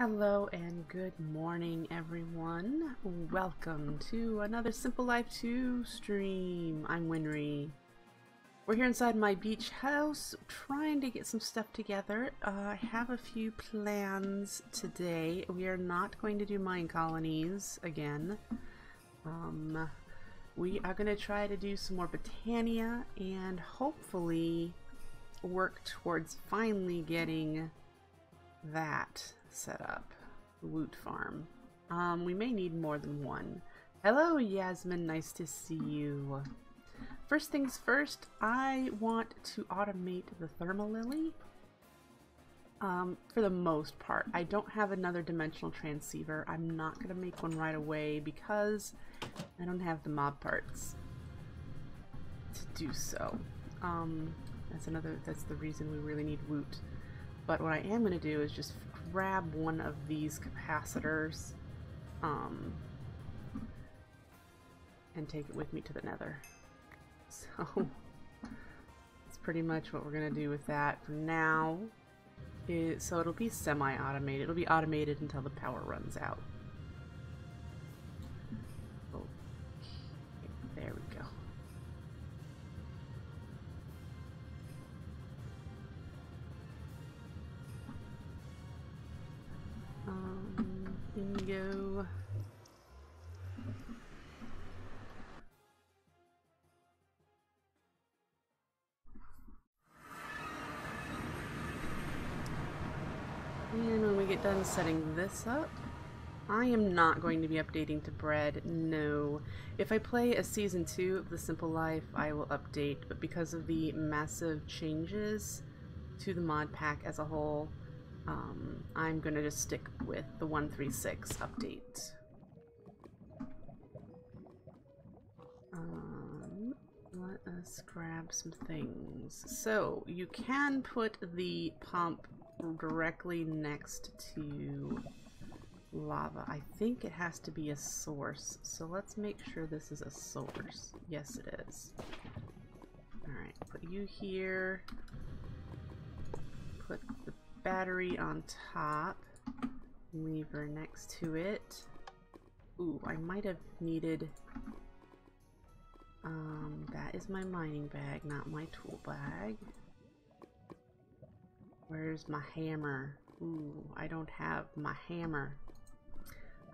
Hello and good morning everyone. Welcome to another Simple Life 2 stream. I'm Winry. We're here inside my beach house trying to get some stuff together. Uh, I have a few plans today. We are not going to do mine colonies again. Um, we are going to try to do some more Botania and hopefully work towards finally getting that set up. Woot farm. Um, we may need more than one. Hello, Yasmin. Nice to see you. First things first, I want to automate the Thermalily. Um, for the most part. I don't have another dimensional transceiver. I'm not going to make one right away because I don't have the mob parts to do so. Um, that's another, that's the reason we really need Woot. But what I am going to do is just grab one of these capacitors um, and take it with me to the nether. So that's pretty much what we're going to do with that for now. It, so it'll be semi-automated. It'll be automated until the power runs out. Um, bingo. And when we get done setting this up, I am not going to be updating to bread, no. If I play a season 2 of The Simple Life, I will update, but because of the massive changes to the mod pack as a whole, um, I'm going to just stick with the 136 update. Um, let us grab some things. So, you can put the pump directly next to lava. I think it has to be a source. So let's make sure this is a source. Yes, it is. Alright, put you here. Put the battery on top. Lever next to it. Ooh, I might have needed... Um, that is my mining bag, not my tool bag. Where's my hammer? Ooh, I don't have my hammer.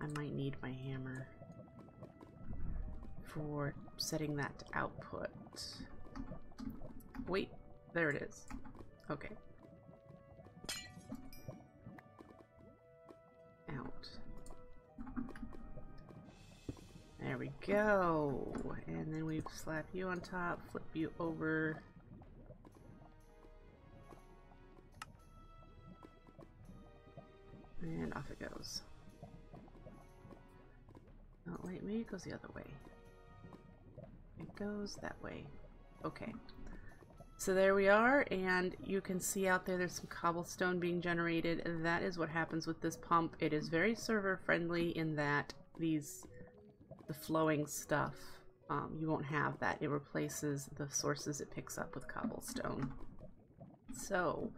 I might need my hammer for setting that to output. Wait, there it is. Okay. Out. There we go. And then we slap you on top, flip you over. And off it goes. Oh, wait, maybe it goes the other way. It goes that way. Okay. So there we are, and you can see out there there's some cobblestone being generated. That is what happens with this pump. It is very server friendly in that these, the flowing stuff, um, you won't have that. It replaces the sources it picks up with cobblestone. So,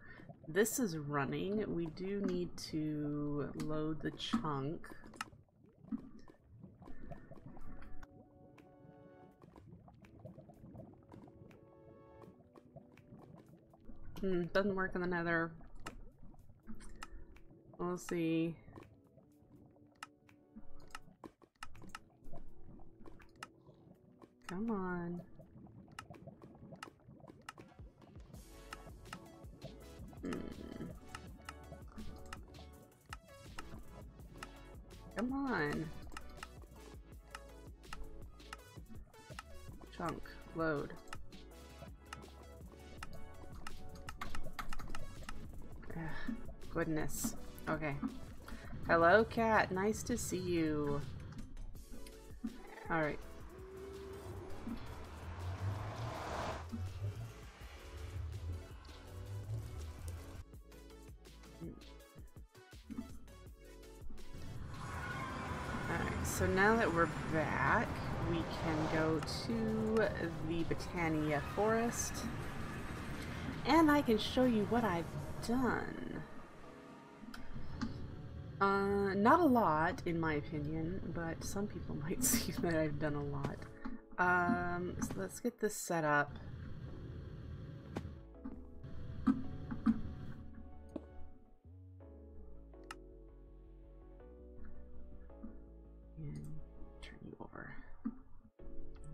this is running. We do need to load the chunk. Hmm, doesn't work in the nether. We'll see. Come on. Hmm. Come on. Chunk. Load. Goodness. Okay. Hello, cat. Nice to see you. Alright. Alright, so now that we're back, we can go to the Botania Forest. And I can show you what I've done. Uh, not a lot, in my opinion, but some people might see that I've done a lot. Um, so let's get this set up. And turn you over.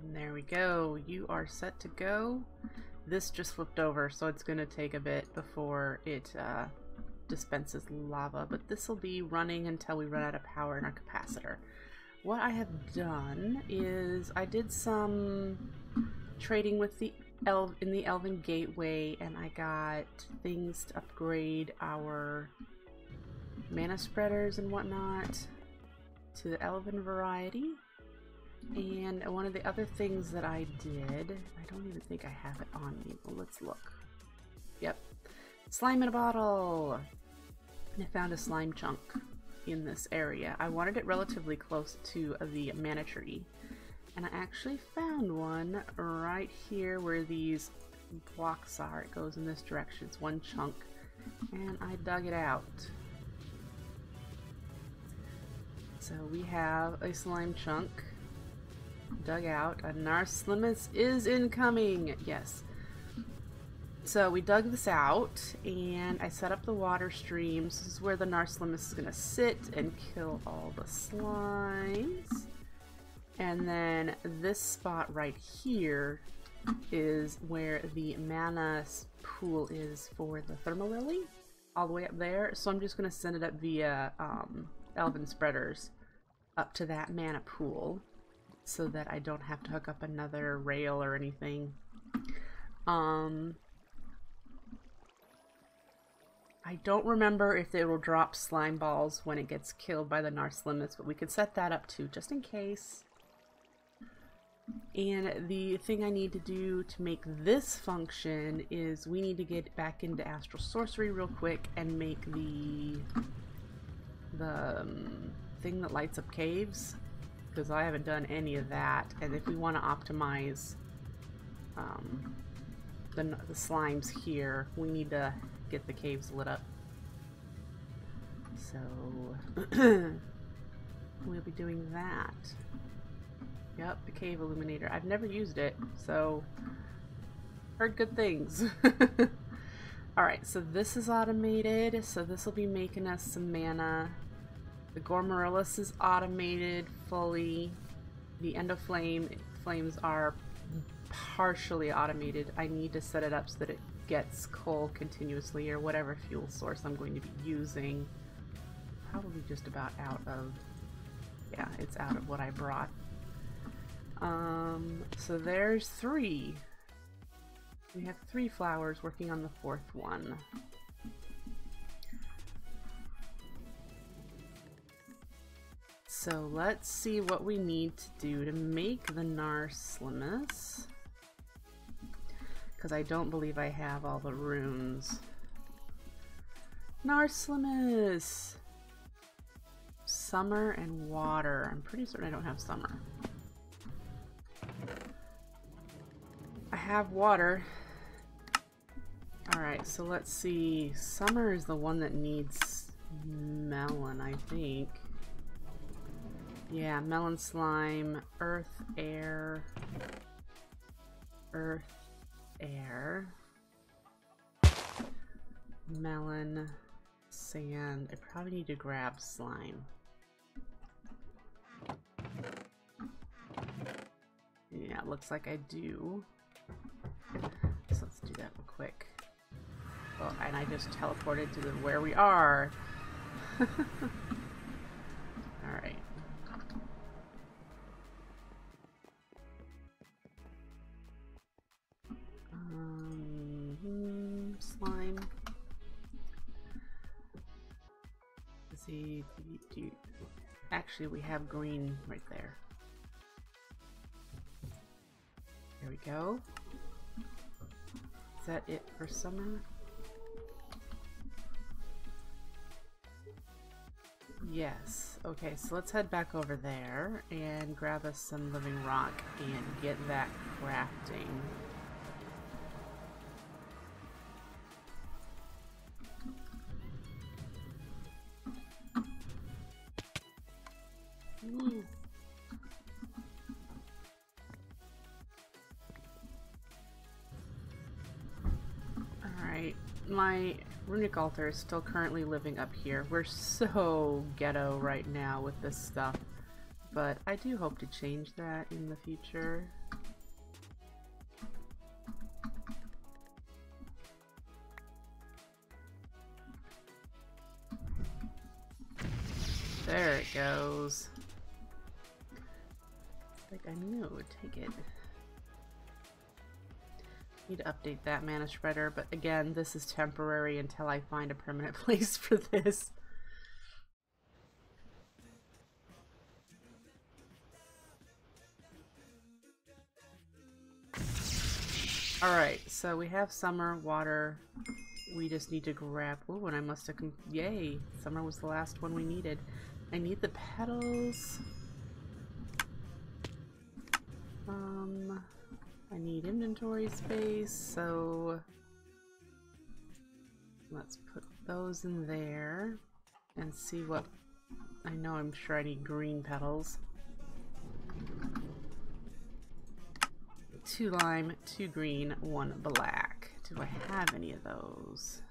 And there we go. You are set to go. This just flipped over, so it's going to take a bit before it uh, dispenses lava, but this will be running until we run out of power in our capacitor. What I have done is I did some trading with the El in the Elven Gateway, and I got things to upgrade our mana spreaders and whatnot to the Elven variety. And one of the other things that I did, I don't even think I have it on me, but let's look. Yep. Slime in a bottle! I found a slime chunk in this area. I wanted it relatively close to the mana tree. And I actually found one right here where these blocks are. It goes in this direction. It's one chunk. And I dug it out. So we have a slime chunk dug out. A Narslimmus is incoming! Yes. So we dug this out, and I set up the water streams. This is where the Narslimmus is going to sit and kill all the slimes. And then this spot right here is where the mana pool is for the Thermalily, all the way up there. So I'm just going to send it up via um, Elven Spreaders up to that mana pool so that I don't have to hook up another rail or anything. Um, I don't remember if it will drop slime balls when it gets killed by the Narslimmus, but we could set that up too, just in case. And the thing I need to do to make this function is we need to get back into Astral Sorcery real quick and make the the um, thing that lights up caves because I haven't done any of that. And if we want to optimize um, the, the slimes here, we need to get the caves lit up. So we'll be doing that. Yep, the cave illuminator. I've never used it, so heard good things. Alright, so this is automated, so this will be making us some mana. The Gourmaryllis is automated fully. The Endoflame flames are partially automated. I need to set it up so that it gets coal continuously or whatever fuel source I'm going to be using. Probably just about out of, yeah, it's out of what I brought. Um, so there's three. We have three flowers working on the fourth one. So let's see what we need to do to make the Narslimmus because I don't believe I have all the runes. Narslimmus! Summer and water. I'm pretty certain I don't have summer. I have water. Alright, so let's see. Summer is the one that needs melon, I think. Yeah, melon slime, earth, air, earth, air, melon, sand. I probably need to grab slime. Yeah, it looks like I do. So let's do that real quick. Oh, and I just teleported to the where we are. Alright. Slime. See, actually we have green right there. There we go. Is that it for summer? Yes. Okay, so let's head back over there and grab us some living rock and get that crafting. Altar is still currently living up here. We're so ghetto right now with this stuff. But I do hope to change that in the future. There it goes. Like I knew it would take it. Need to update that mana spreader, but again, this is temporary until I find a permanent place for this. Alright, so we have summer, water. We just need to grab... Oh, and I must have... Yay! Summer was the last one we needed. I need the petals. Um... I need inventory space, so let's put those in there and see what I know I'm sure I need green petals. Two lime, two green, one black. Do I have any of those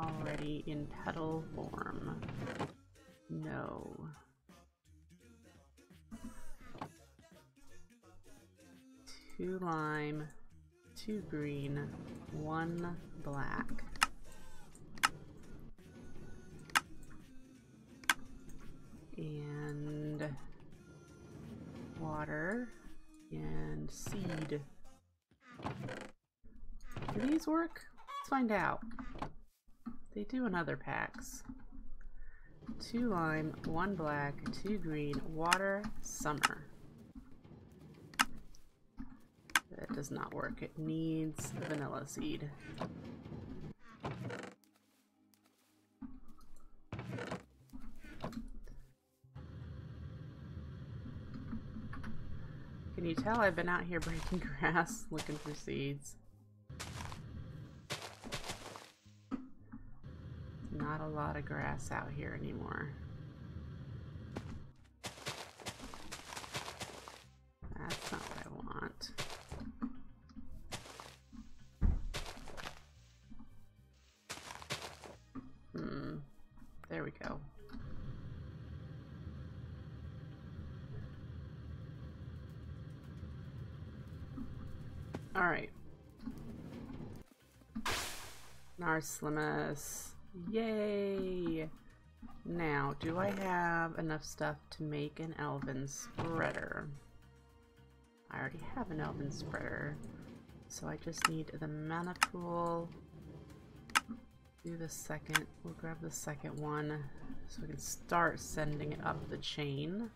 already in petal form? No. Two lime, two green, one black. And water and seed. Do these work? Let's find out. They do in other packs. Two lime, one black, two green, water, summer. That does not work. It needs vanilla seed. Can you tell I've been out here breaking grass looking for seeds? Not a lot of grass out here anymore. Narslimmus. Yay! Now, do I have enough stuff to make an elven spreader? I already have an elven spreader. So I just need the mana pool. Do the second. We'll grab the second one so we can start sending it up the chain.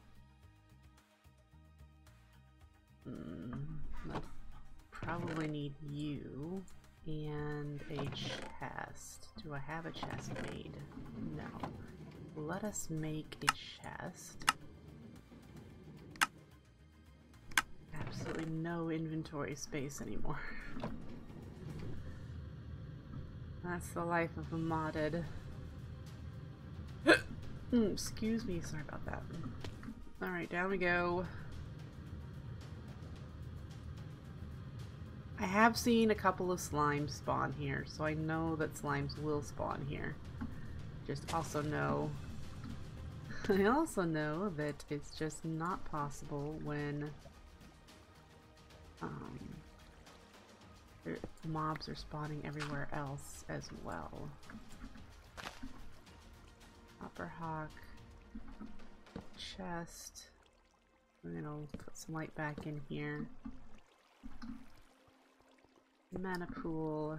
Hmm probably need you and a chest. Do I have a chest made? No. Let us make a chest. Absolutely no inventory space anymore. That's the life of a modded. mm, excuse me, sorry about that. Alright, down we go. I have seen a couple of slimes spawn here, so I know that slimes will spawn here. Just also know... I also know that it's just not possible when um, mobs are spawning everywhere else as well. Upper Hawk, chest. I'm gonna put some light back in here mana pool.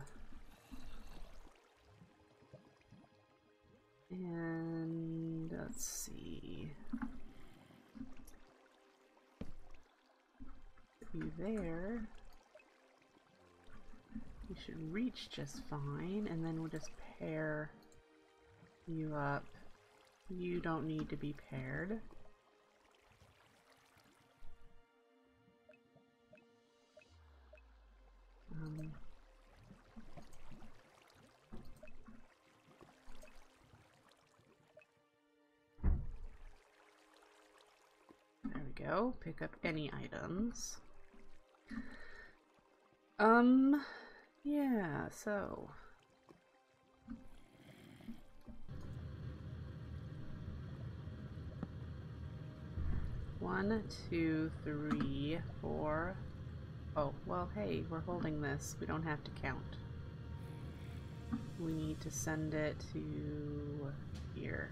And let's see. You there. You should reach just fine, and then we'll just pair you up. You don't need to be paired. Um, there we go. Pick up any items. Um, yeah, so... One, two, three, four, Oh, well, hey, we're holding this. We don't have to count. We need to send it to here.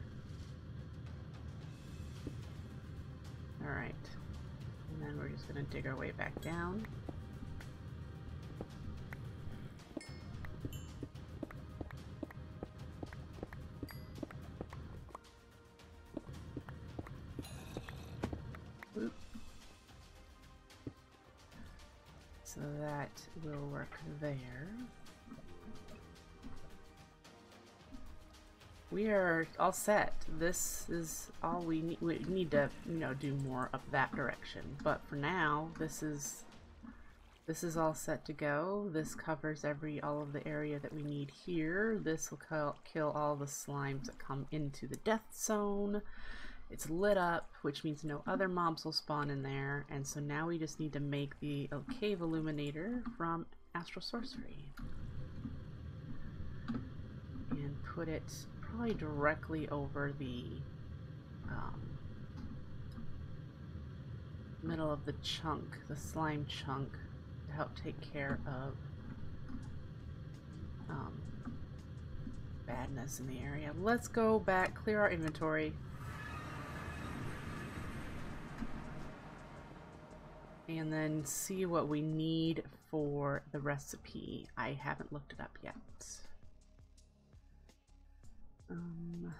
Alright. And then we're just gonna dig our way back down. There. We are all set. This is all we need. We need to, you know, do more up that direction. But for now, this is this is all set to go. This covers every all of the area that we need here. This will kill, kill all the slimes that come into the death zone. It's lit up, which means no other mobs will spawn in there. And so now we just need to make the cave illuminator from Astral Sorcery. And put it probably directly over the um, middle of the chunk, the slime chunk, to help take care of um, badness in the area. Let's go back, clear our inventory. And then see what we need for the recipe. I haven't looked it up yet. Um,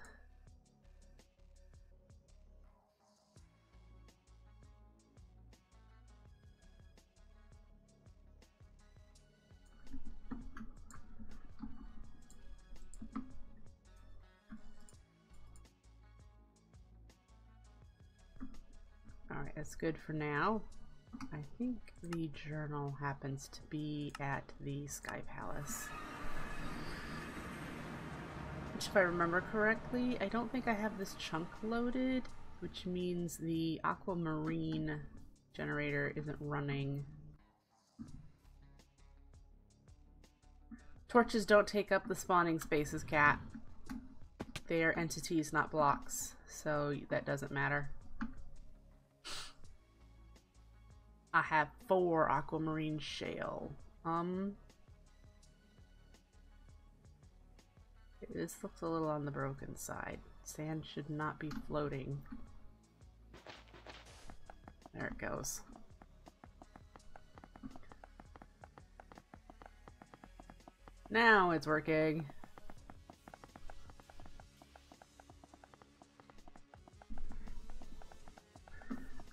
Alright, that's good for now. I think the journal happens to be at the Sky Palace which if I remember correctly, I don't think I have this chunk loaded, which means the aquamarine generator isn't running. Torches don't take up the spawning spaces, cat. They are entities, not blocks, so that doesn't matter. I have four aquamarine shale. Um, This looks a little on the broken side. Sand should not be floating. There it goes. Now it's working.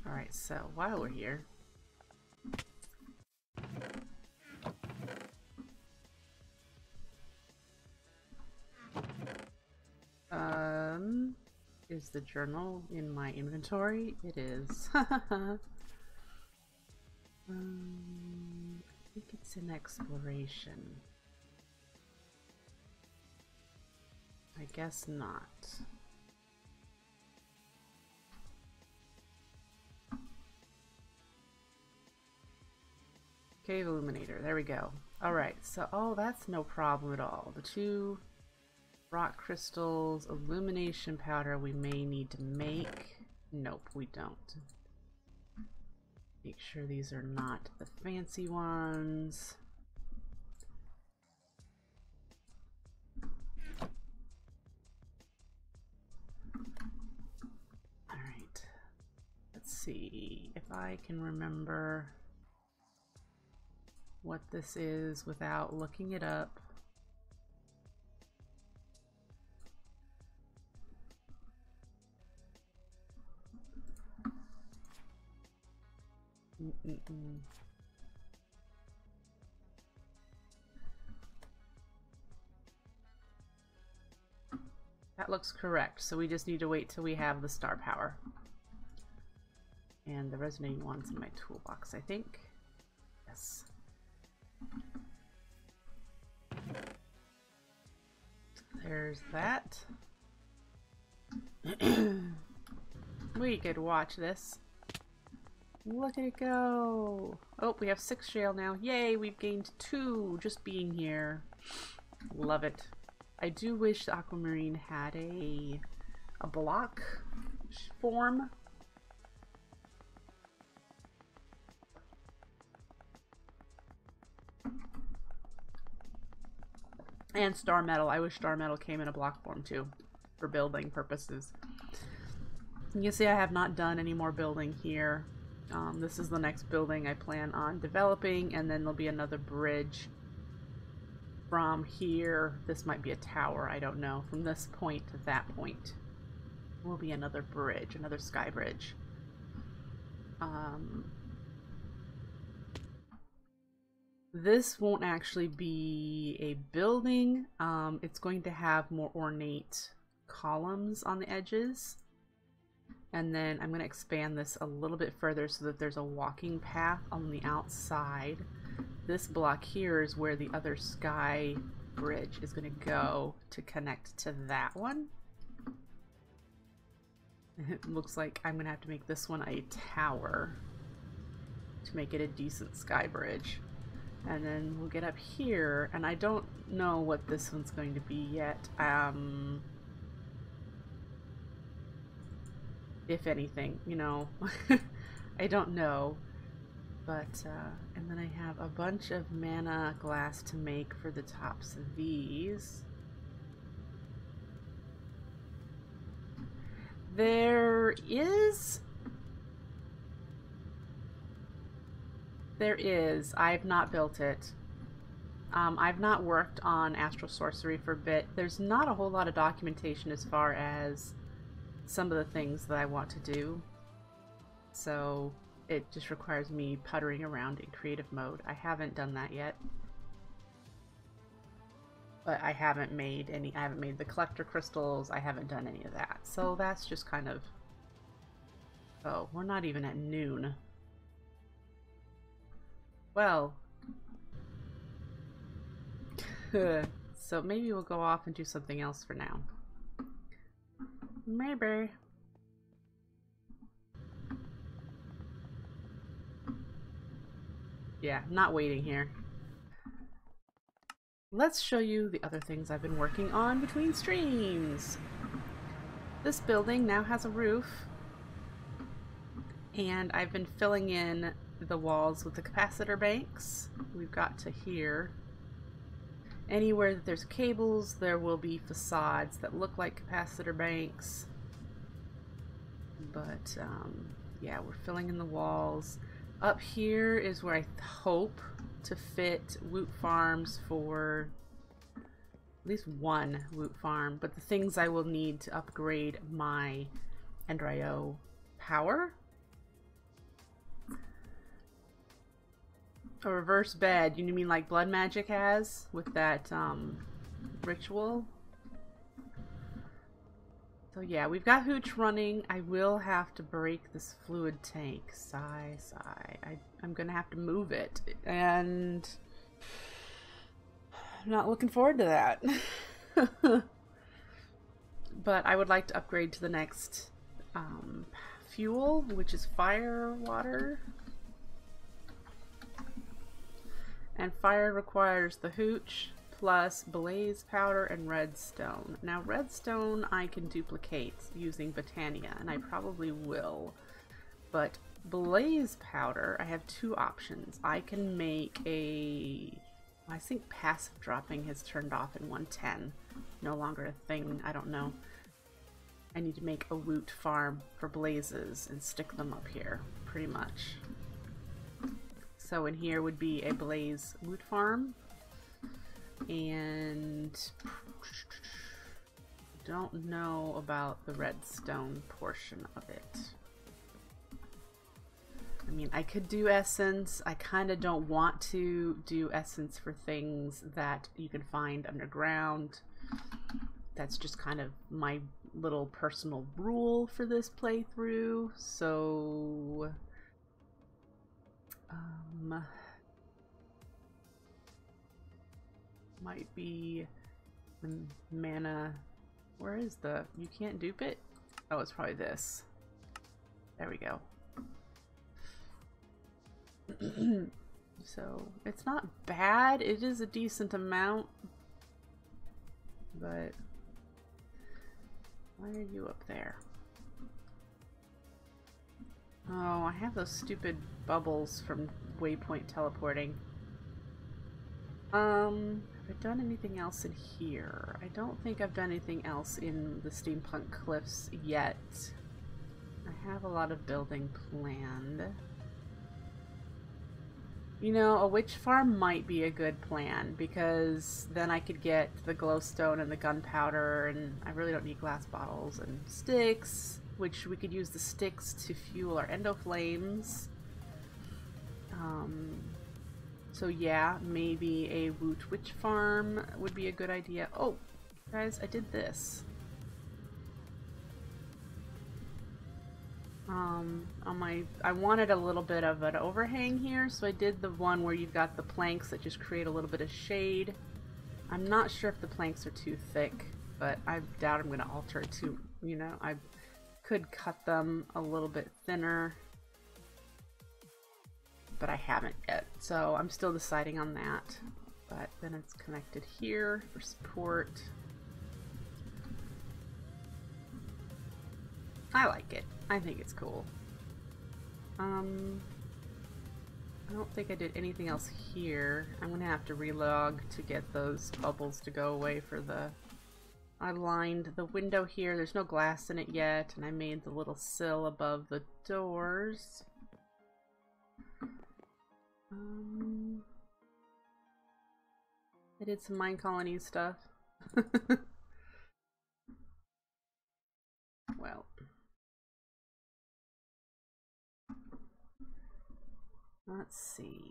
Alright, so while we're here, the journal in my inventory? It is. um, I think it's an exploration. I guess not. Cave Illuminator, there we go. Alright, so, oh, that's no problem at all. The two rock crystals, illumination powder we may need to make. Nope, we don't. Make sure these are not the fancy ones. Alright. Let's see if I can remember what this is without looking it up. That looks correct, so we just need to wait till we have the star power. And the resonating one's in my toolbox, I think. Yes. There's that. we could watch this. Look at it go! Oh, we have six shale now. Yay, we've gained two just being here. Love it. I do wish the aquamarine had a, a block form. And star metal. I wish star metal came in a block form too, for building purposes. You see I have not done any more building here. Um, this is the next building I plan on developing, and then there'll be another bridge from here. This might be a tower, I don't know. From this point to that point will be another bridge, another sky bridge. Um, this won't actually be a building. Um, it's going to have more ornate columns on the edges. And then I'm going to expand this a little bit further so that there's a walking path on the outside. This block here is where the other sky bridge is going to go to connect to that one. It looks like I'm going to have to make this one a tower to make it a decent sky bridge. And then we'll get up here, and I don't know what this one's going to be yet. Um, if anything, you know. I don't know. But, uh, and then I have a bunch of mana glass to make for the tops of these. There is... There is. I've not built it. Um, I've not worked on Astral Sorcery for a bit. There's not a whole lot of documentation as far as some of the things that I want to do. So it just requires me puttering around in creative mode. I haven't done that yet. But I haven't made any, I haven't made the collector crystals, I haven't done any of that. So that's just kind of, oh, we're not even at noon. Well, so maybe we'll go off and do something else for now. Maybe. Yeah, not waiting here. Let's show you the other things I've been working on between streams. This building now has a roof, and I've been filling in the walls with the capacitor banks. We've got to here. Anywhere that there's cables, there will be facades that look like capacitor banks. But, um, yeah, we're filling in the walls. Up here is where I hope to fit Woot Farms for at least one Woot Farm, but the things I will need to upgrade my Ender.io power. A reverse bed, you mean like Blood Magic has with that um, ritual? So yeah, we've got Hootch running. I will have to break this fluid tank. Sigh, sigh. I, I'm gonna have to move it. And I'm not looking forward to that. but I would like to upgrade to the next um, fuel, which is fire water. And fire requires the hootch plus blaze powder and redstone. Now redstone I can duplicate using Botania and I probably will. But blaze powder, I have two options. I can make a I think passive dropping has turned off in 110. No longer a thing, I don't know. I need to make a woot farm for blazes and stick them up here, pretty much. So in here would be a blaze woot farm. And don't know about the redstone portion of it. I mean, I could do essence. I kind of don't want to do essence for things that you can find underground. That's just kind of my little personal rule for this playthrough. So um, Um, might be mana. Where is the? You can't dupe it. Oh, it's probably this. There we go. so it's not bad. It is a decent amount, but why are you up there? Oh, I have those stupid bubbles from Waypoint teleporting. Um, Have I done anything else in here? I don't think I've done anything else in the Steampunk Cliffs yet. I have a lot of building planned. You know, a witch farm might be a good plan because then I could get the glowstone and the gunpowder and I really don't need glass bottles and sticks, which we could use the sticks to fuel our endo flames. Um, so yeah, maybe a woot witch farm would be a good idea. Oh, guys, I did this. Um, on my, I wanted a little bit of an overhang here, so I did the one where you've got the planks that just create a little bit of shade. I'm not sure if the planks are too thick, but I doubt I'm going to alter it too, you know, I could cut them a little bit thinner, but I haven't yet, so I'm still deciding on that. But then it's connected here for support. I like it. I think it's cool. Um, I don't think I did anything else here. I'm gonna have to relog to get those bubbles to go away for the... I lined the window here. There's no glass in it yet, and I made the little sill above the doors. Um, I did some mine colony stuff. well. Let's see.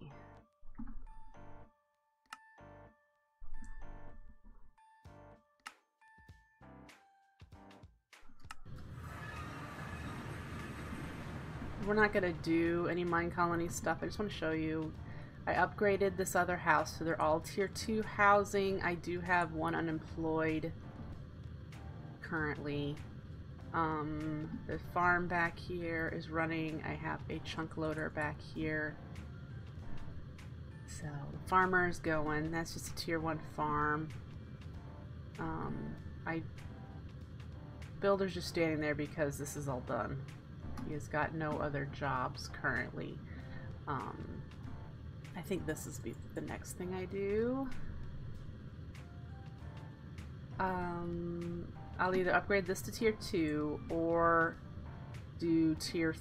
We're not going to do any mine colony stuff. I just want to show you. I upgraded this other house, so they're all tier 2 housing. I do have one unemployed currently. Um, the farm back here is running. I have a chunk loader back here. So the farmer's going. That's just a tier one farm. Um, I builder's just standing there because this is all done. He has got no other jobs currently. Um, I think this is the next thing I do. Um, I'll either upgrade this to tier 2 or do tier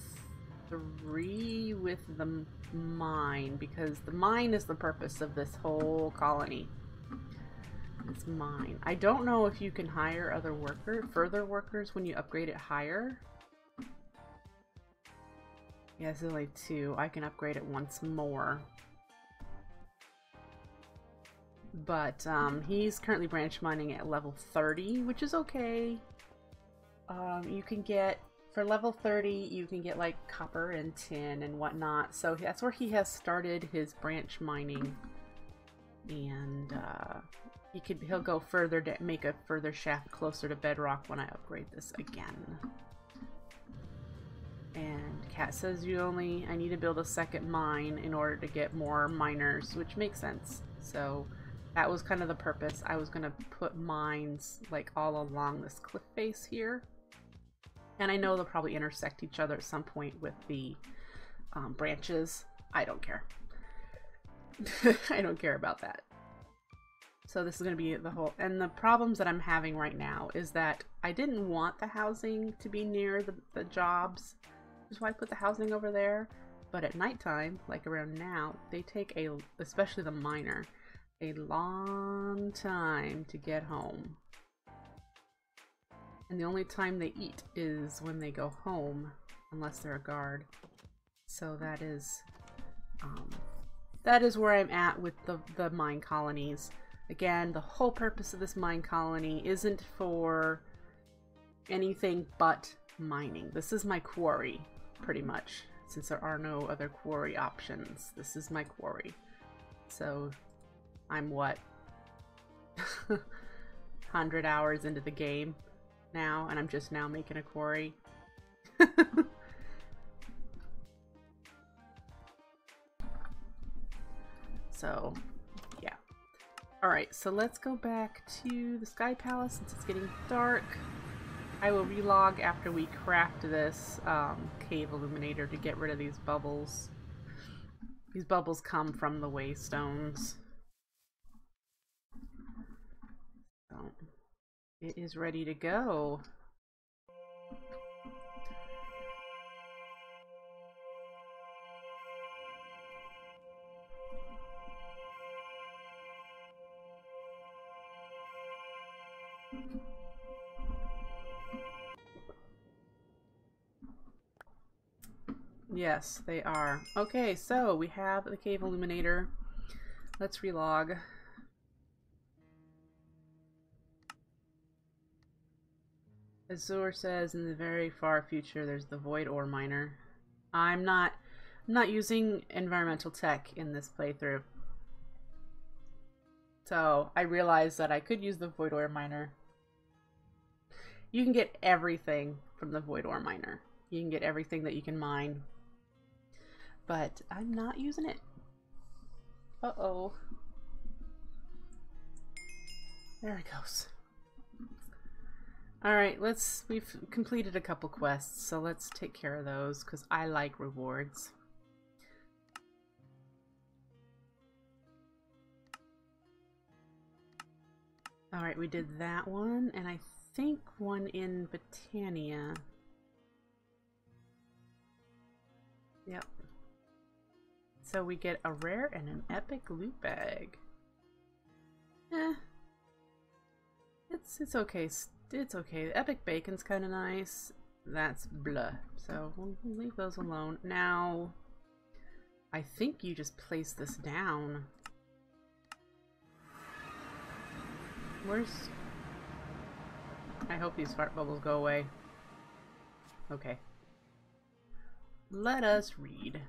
3 with the mine because the mine is the purpose of this whole colony. It's mine. I don't know if you can hire other worker, further workers when you upgrade it higher. Yeah, it's only two. I can upgrade it once more. But um, he's currently branch mining at level 30, which is okay. Um, you can get for level 30, you can get like copper and tin and whatnot. So that's where he has started his branch mining. And uh, he could he'll go further to make a further shaft closer to bedrock when I upgrade this again. And Cat says you only I need to build a second mine in order to get more miners, which makes sense. So that was kind of the purpose. I was gonna put mines like all along this cliff face here. And I know they'll probably intersect each other at some point with the um, branches. I don't care. I don't care about that. So this is going to be the whole... And the problems that I'm having right now is that I didn't want the housing to be near the, the jobs. That's why I put the housing over there. But at nighttime, like around now, they take a, especially the miner, a long time to get home. And the only time they eat is when they go home, unless they're a guard. So that is, um, that is where I'm at with the, the mine colonies. Again, the whole purpose of this mine colony isn't for anything but mining. This is my quarry, pretty much, since there are no other quarry options. This is my quarry. So, I'm what? 100 hours into the game now, and I'm just now making a quarry. so, yeah. Alright, so let's go back to the Sky Palace since it's getting dark. I will relog after we craft this um, cave illuminator to get rid of these bubbles. These bubbles come from the waystones. So, it is ready to go. Yes, they are. Okay, so we have the cave illuminator. Let's relog. Azure says in the very far future there's the void ore miner. I'm not I'm not using environmental tech in this playthrough. So I realized that I could use the void ore miner. You can get everything from the void ore miner. You can get everything that you can mine. But I'm not using it. Uh-oh. There it goes. Alright, let's... We've completed a couple quests, so let's take care of those, because I like rewards. Alright, we did that one, and I think one in Botania. Yep. So we get a rare and an epic loot bag. Eh. It's, it's okay. It's okay. The epic bacon's kind of nice. That's blah. So we'll leave those alone. Now, I think you just place this down. Where's... I hope these fart bubbles go away. Okay. Let us read.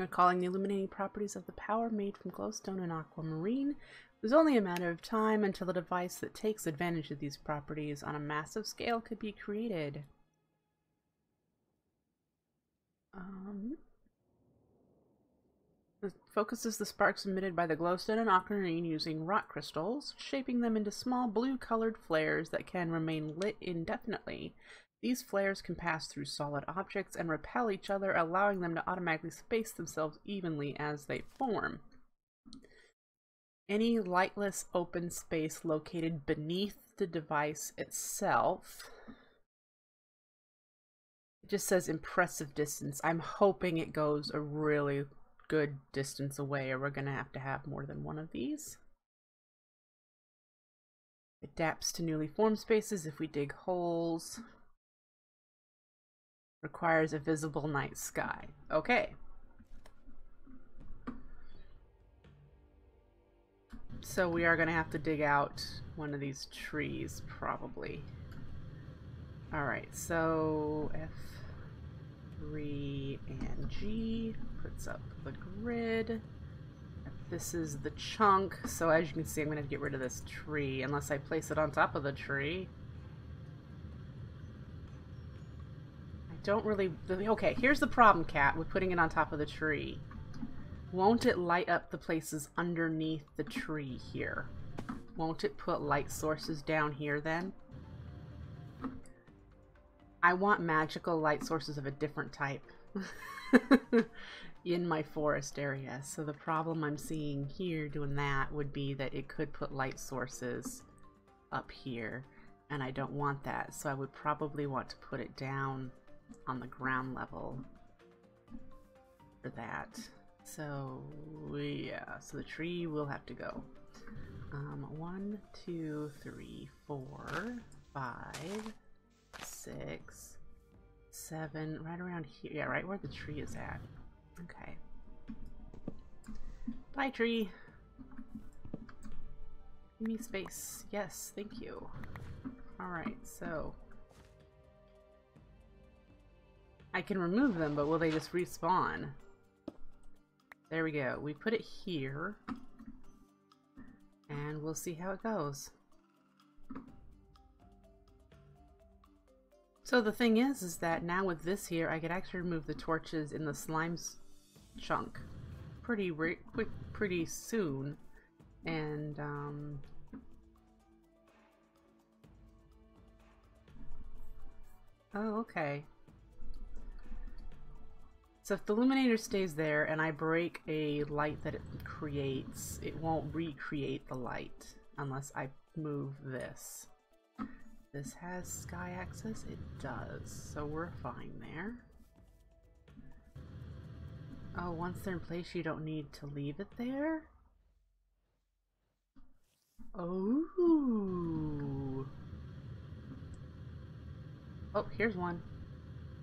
Recalling the illuminating properties of the power made from glowstone and aquamarine, it was only a matter of time until a device that takes advantage of these properties on a massive scale could be created. Um, it focuses the sparks emitted by the glowstone and aquamarine using rock crystals, shaping them into small blue-colored flares that can remain lit indefinitely. These flares can pass through solid objects and repel each other, allowing them to automatically space themselves evenly as they form. Any lightless open space located beneath the device itself. It just says impressive distance. I'm hoping it goes a really good distance away or we're going to have to have more than one of these. Adapts to newly formed spaces if we dig holes. Requires a visible night sky. Okay. So we are going to have to dig out one of these trees, probably. Alright, so F3 and G puts up the grid. This is the chunk, so as you can see I'm going to get rid of this tree, unless I place it on top of the tree. Don't really... Okay, here's the problem, Cat, with putting it on top of the tree. Won't it light up the places underneath the tree here? Won't it put light sources down here then? I want magical light sources of a different type in my forest area. So the problem I'm seeing here doing that would be that it could put light sources up here and I don't want that. So I would probably want to put it down on the ground level for that. So, yeah, so the tree will have to go. Um, one, two, three, four, five, six, seven, right around here. Yeah, right where the tree is at. Okay. Bye, tree. Give me space. Yes, thank you. Alright, so I can remove them, but will they just respawn? There we go. We put it here. And we'll see how it goes. So the thing is, is that now with this here, I could actually remove the torches in the slimes chunk pretty quick, pretty soon. And, um, Oh, okay. So if the illuminator stays there and I break a light that it creates, it won't recreate the light unless I move this. This has sky access? It does, so we're fine there. Oh, once they're in place you don't need to leave it there? Oh. Oh, here's one.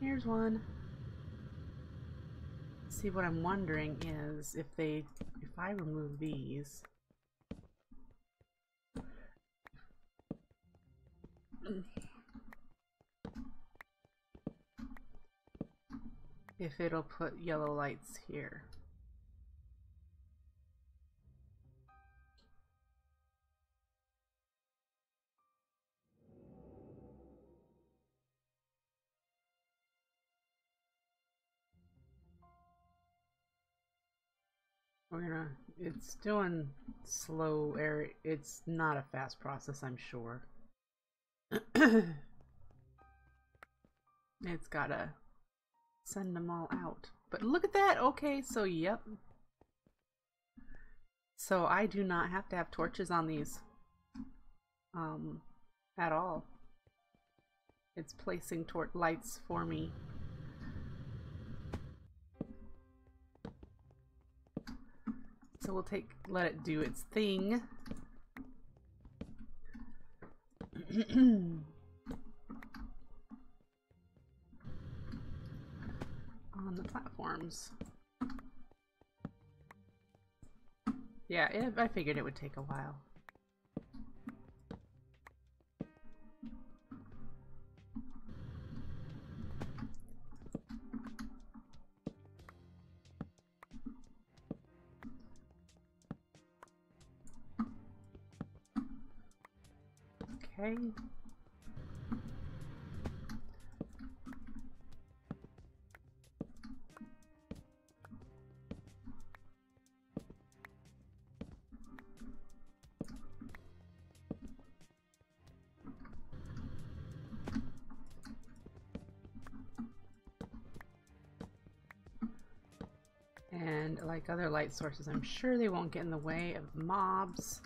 Here's one. See, what I'm wondering is if they, if I remove these, if it'll put yellow lights here. Gonna, it's doing slow air, it's not a fast process, I'm sure. it's gotta send them all out. But look at that! Okay, so yep. So I do not have to have torches on these. Um, at all. It's placing torch lights for me. So we'll take, let it do its thing. On the platforms. Yeah, it, I figured it would take a while. Okay. And like other light sources, I'm sure they won't get in the way of mobs.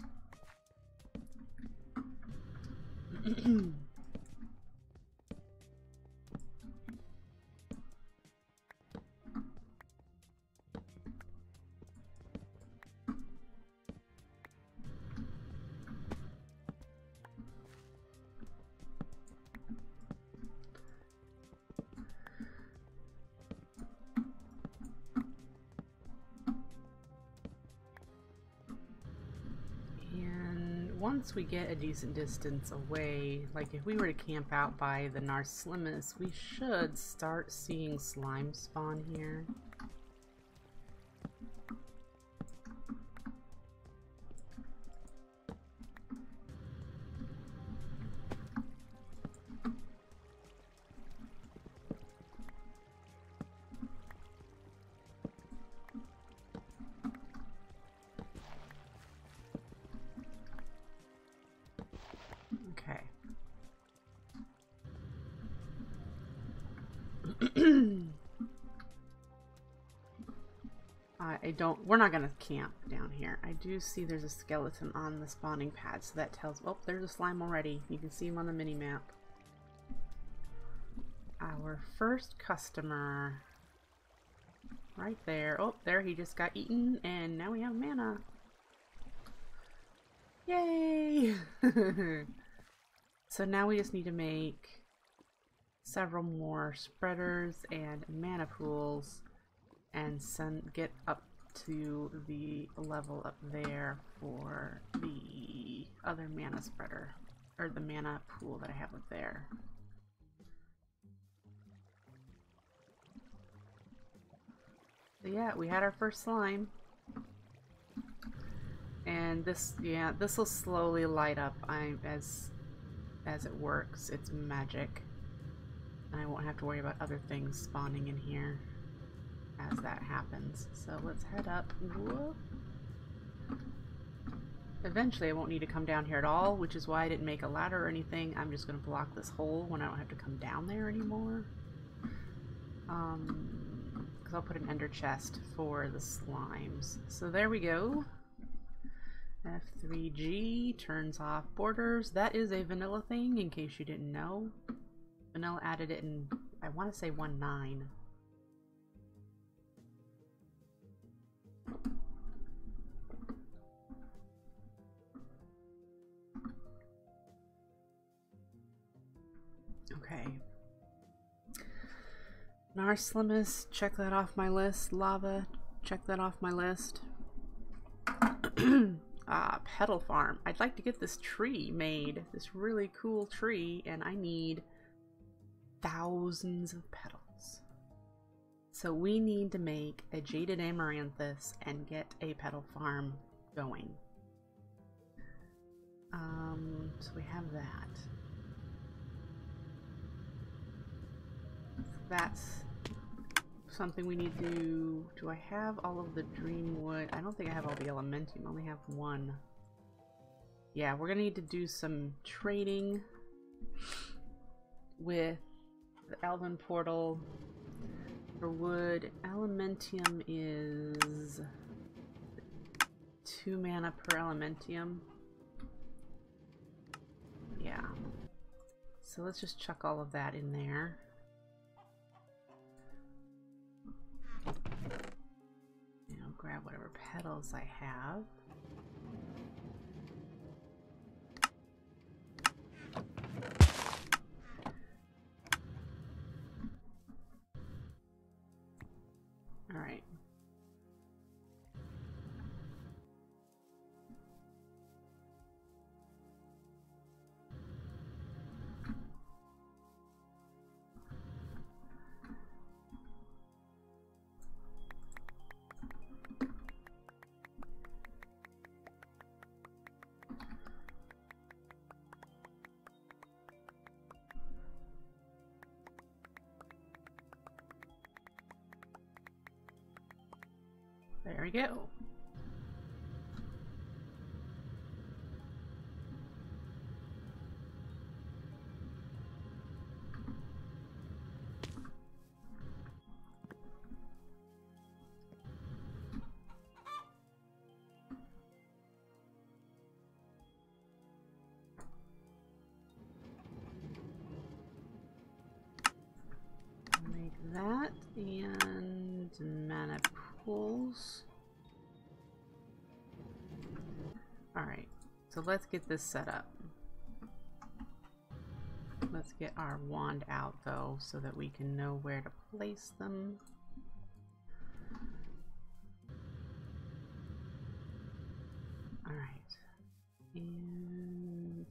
Hmm. once we get a decent distance away, like if we were to camp out by the Narslimmus, we should start seeing slime spawn here. Don't, we're not going to camp down here. I do see there's a skeleton on the spawning pad, so that tells, oh, there's a slime already. You can see him on the mini map. Our first customer. Right there. Oh, there he just got eaten, and now we have mana. Yay! so now we just need to make several more spreaders and mana pools and send get up to the level up there for the other mana spreader or the mana pool that I have up there. So yeah, we had our first slime. And this, yeah, this will slowly light up I, as as it works. It's magic. And I won't have to worry about other things spawning in here as that happens. So let's head up. Eventually I won't need to come down here at all, which is why I didn't make a ladder or anything. I'm just going to block this hole when I don't have to come down there anymore. Um, because I'll put an ender chest for the slimes. So there we go. F3G turns off borders. That is a vanilla thing, in case you didn't know. Vanilla added it in, I want to say 1.9. Okay. Narslimmus, check that off my list. Lava, check that off my list. ah, petal farm. I'd like to get this tree made. This really cool tree, and I need thousands of petals. So we need to make a jaded amaranthus and get a petal farm going. Um, so we have that. That's something we need to... Do I have all of the Dreamwood? I don't think I have all the Elementium. I only have one. Yeah, we're gonna need to do some trading with the Elven Portal for wood. Elementium is two mana per Elementium. Yeah. So let's just chuck all of that in there. Grab whatever petals I have. There we go. Pools. Alright, so let's get this set up. Let's get our wand out though so that we can know where to place them. Alright. And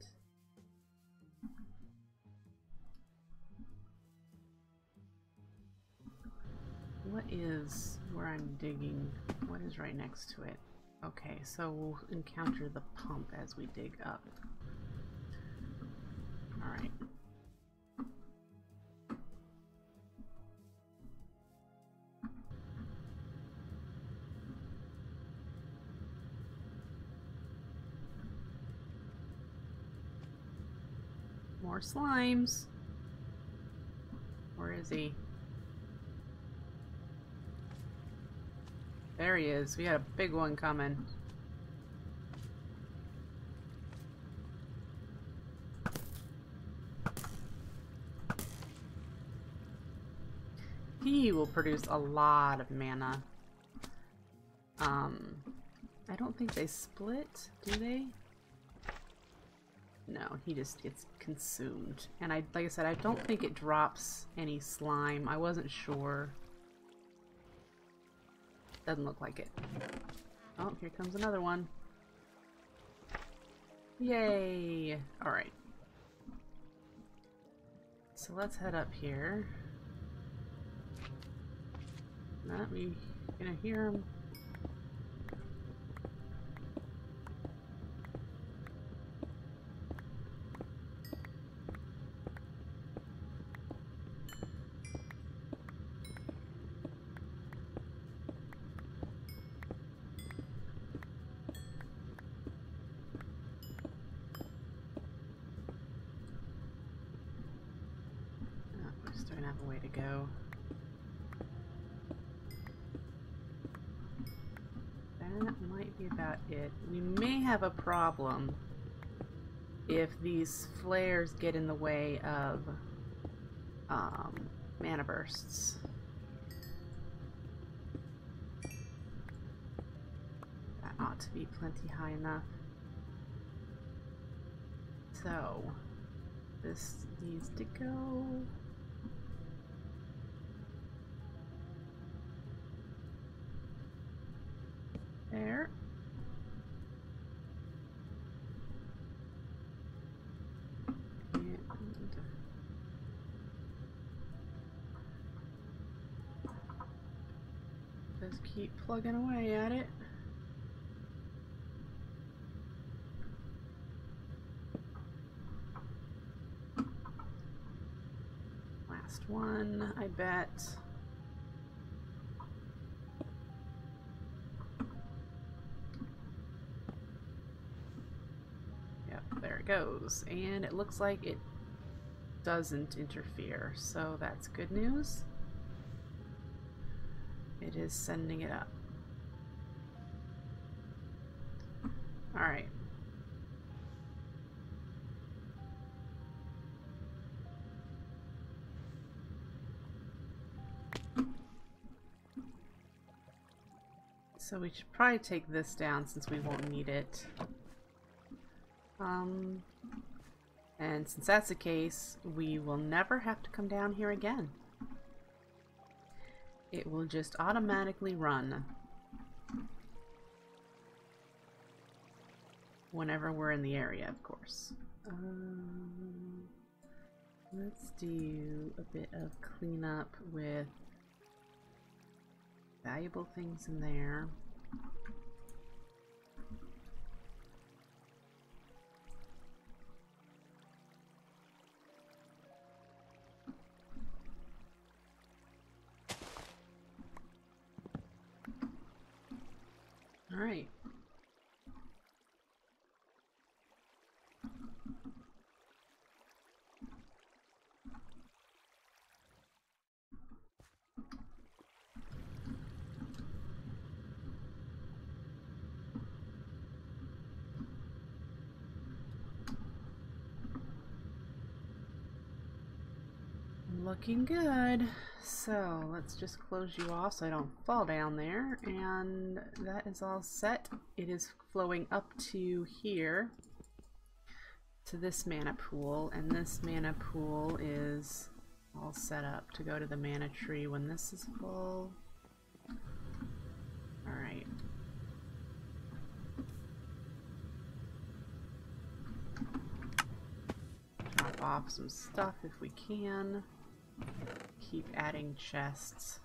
what is where I'm digging? What is right next to it? Okay, so we'll encounter the pump as we dig up. Alright. More slimes. Where is he? There he is. We got a big one coming. He will produce a lot of mana. Um, I don't think they split, do they? No, he just gets consumed. And I, like I said, I don't think it drops any slime. I wasn't sure. Doesn't look like it. Oh, here comes another one. Yay! Alright. So let's head up here. Not me gonna hear him. Gonna have a way to go. That might be about it. We may have a problem if these flares get in the way of um, mana bursts. That ought to be plenty high enough. So, this needs to go there. And just keep plugging away at it. Last one, I bet. Yep, there it goes. And it looks like it doesn't interfere, so that's good news. It is sending it up. Alright. So we should probably take this down since we won't need it. Um, and since that's the case, we will never have to come down here again. It will just automatically run. Whenever we're in the area, of course. Um, let's do a bit of cleanup with valuable things in there. Right. Looking good. So let's just close you off so I don't fall down there. And that is all set. It is flowing up to here to this mana pool. And this mana pool is all set up to go to the mana tree when this is full. Alright. Drop off some stuff if we can. Keep adding chests.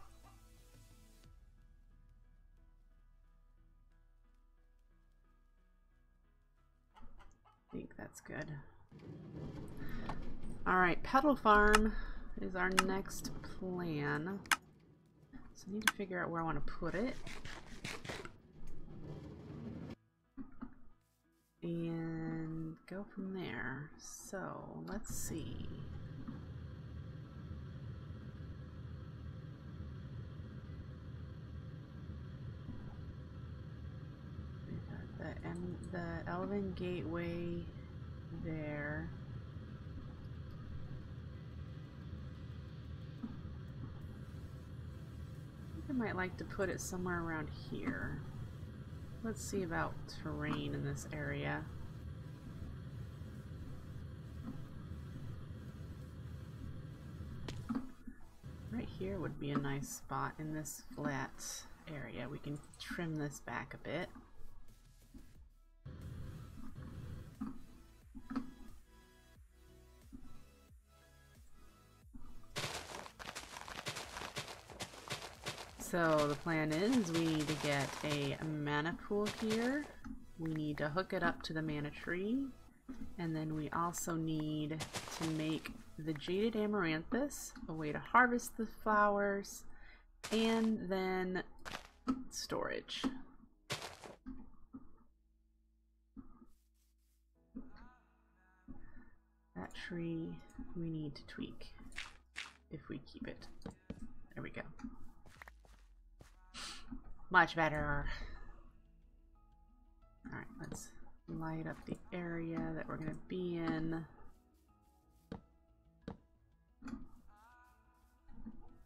I think that's good. Alright, Petal Farm is our next plan. So I need to figure out where I want to put it. And go from there. So, let's see. The Elven Gateway there. I might like to put it somewhere around here. Let's see about terrain in this area. Right here would be a nice spot in this flat area. We can trim this back a bit. So the plan is we need to get a mana pool here. We need to hook it up to the mana tree. And then we also need to make the Jaded Amaranthus, a way to harvest the flowers, and then storage. That tree we need to tweak. if we keep it. There we go. Much better. Alright, let's light up the area that we're going to be in.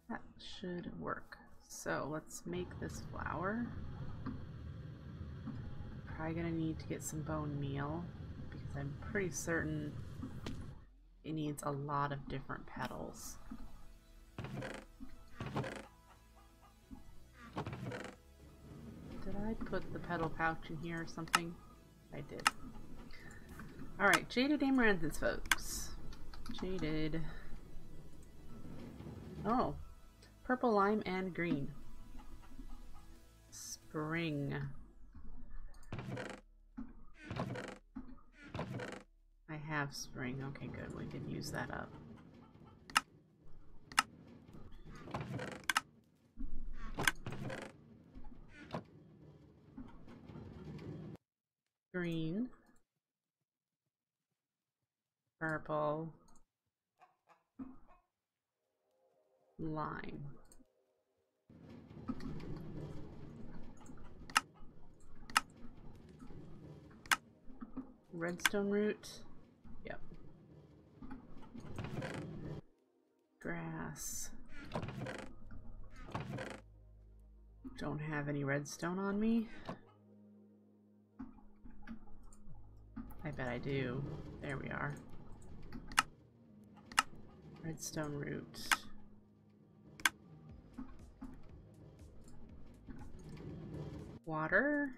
That should work. So let's make this flower. Probably going to need to get some bone meal because I'm pretty certain it needs a lot of different petals. I put the petal pouch in here or something? I did. Alright, Jaded Amaranthus, folks. Jaded. Oh. Purple, lime, and green. Spring. I have spring. Okay, good. We can use that up. green, purple, lime. Redstone root. Yep. Grass. Don't have any redstone on me. I bet I do. There we are. Redstone root. Water.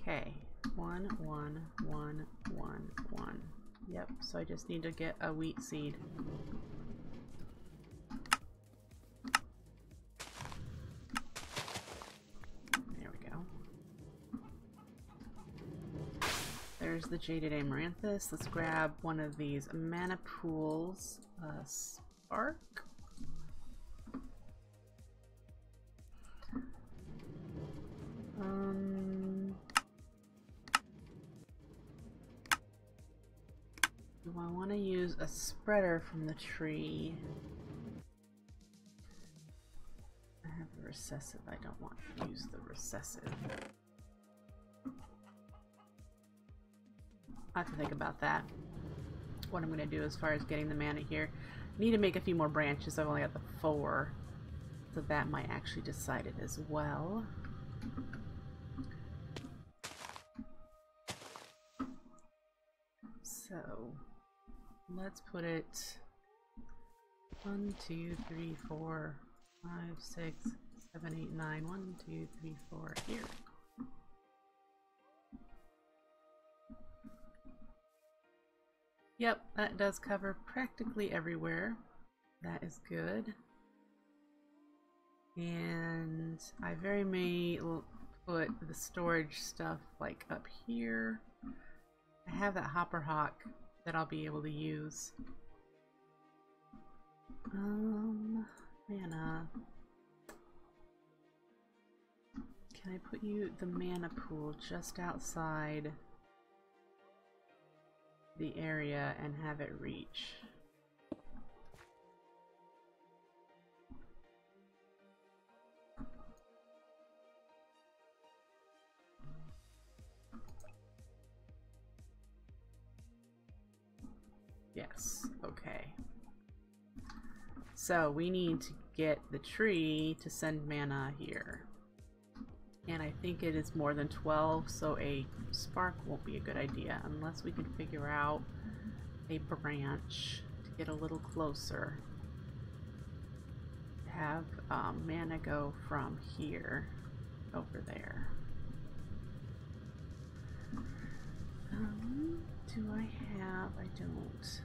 Okay. One, one, one, one, one. Yep, so I just need to get a wheat seed. There we go. There's the Jaded Amaranthus. Let's grab one of these Mana Pools. Uh, spark? Um... Do I want to use a spreader from the tree? I have the recessive. I don't want to use the recessive. I have to think about that. What I'm going to do as far as getting the mana here. Need to make a few more branches. I've only got the four. So that might actually decide it as well. So, let's put it one, two, three, four, five, six, seven, eight, nine. One, two, three, four here. Yep, that does cover practically everywhere. That is good. And I very may put the storage stuff like up here. I have that hopperhock that I'll be able to use. Um, mana. Can I put you the mana pool just outside the area and have it reach. So we need to get the tree to send mana here. And I think it is more than 12, so a spark won't be a good idea unless we can figure out a branch to get a little closer. Have um, mana go from here over there. Um, do I have? I don't.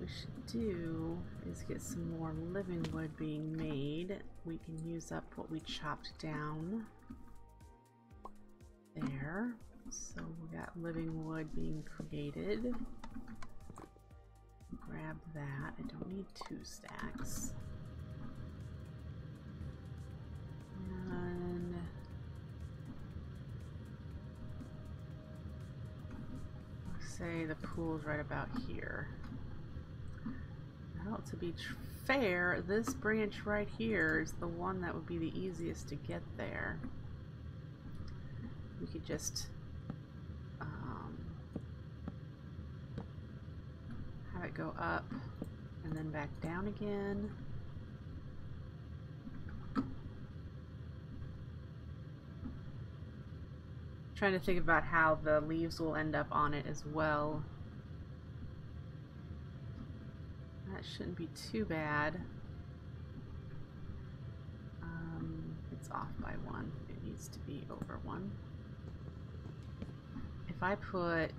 We should do is get some more living wood being made. We can use up what we chopped down there. So we got living wood being created. Grab that. I don't need two stacks. And say the pool's right about here. To be fair, this branch right here is the one that would be the easiest to get there. We could just um, have it go up and then back down again. Trying to think about how the leaves will end up on it as well. That shouldn't be too bad. Um, it's off by one. It needs to be over one. If I put...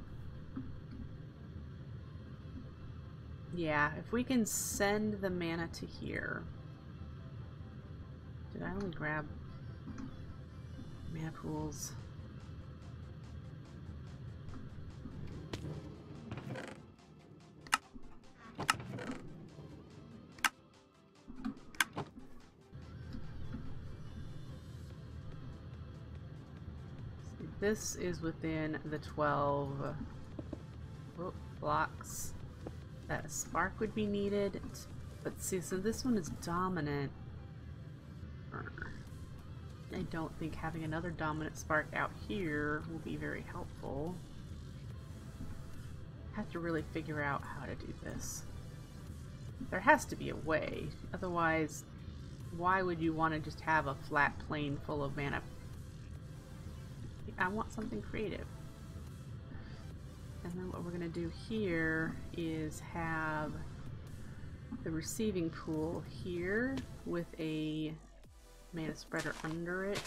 Yeah, if we can send the mana to here. Did I only grab mana pools? This is within the 12 whoop, blocks that a spark would be needed. But see, so this one is dominant. I don't think having another dominant spark out here will be very helpful. have to really figure out how to do this. There has to be a way. Otherwise, why would you want to just have a flat plane full of mana I want something creative. And then what we're going to do here is have the receiving pool here with a mana spreader under it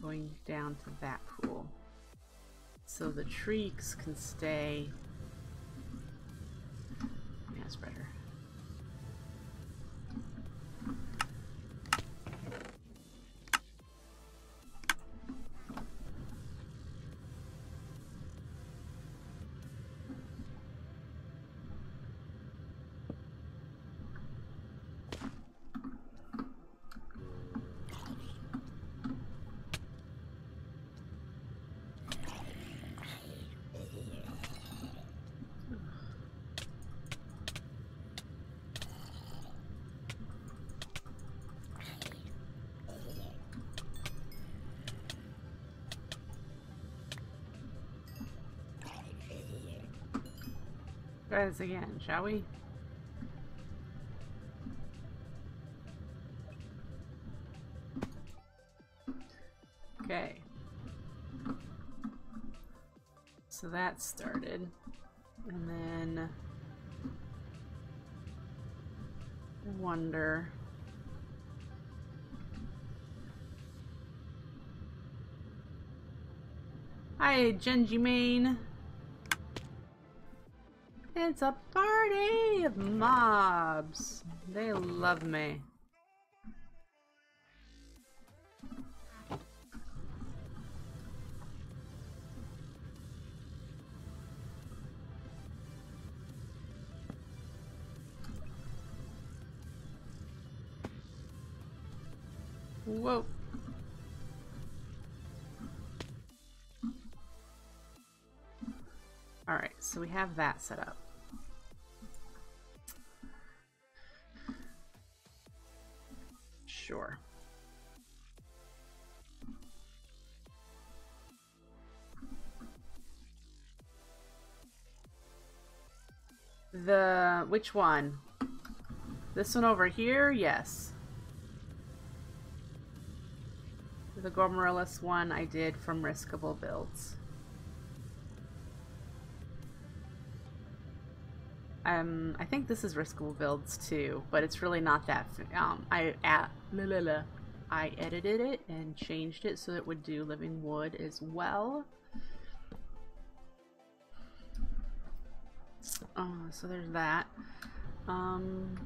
going down to that pool. So the trees can stay mana spreader. Try this again, shall we? Okay. So that started. And then... Wonder... Hi, Genji Main. It's a party of mobs. They love me. Whoa. Alright, so we have that set up. Which one? This one over here? Yes. The Gourmaryllis one I did from Riskable Builds. Um, I think this is Riskable Builds too, but it's really not that. Um, I at la, la, la, I edited it and changed it so it would do Living Wood as well. Uh, so there's that. Um,